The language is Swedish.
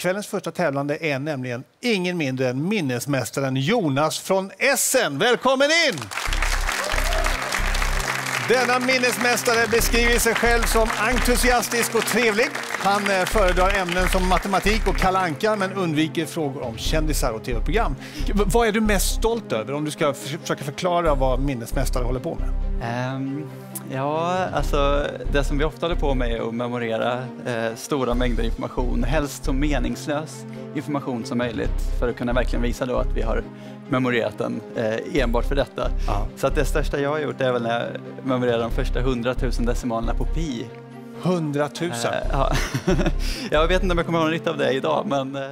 kvällens första tävlande är nämligen ingen mindre än minnesmästaren Jonas från Essen. Välkommen in! Denna minnesmästare beskriver sig själv som entusiastisk och trevlig. Han eh, föredrar ämnen som matematik och kalanka men undviker frågor om kändisar och tv-program. Vad är du mest stolt över om du ska försöka förklara vad minnesmästare håller på med? Ehm, ja, alltså det som vi ofta håller på med är att memorera eh, stora mängder information, helst så meningslös information som möjligt för att kunna verkligen visa då att vi har memorerat den eh, enbart för detta. Ja. Så att det största jag har gjort är väl när jag memorerar de första 100 000 decimalerna på pi. 100 000. Eh, ja. jag vet inte om jag kommer ha någon nytta av det idag, men eh,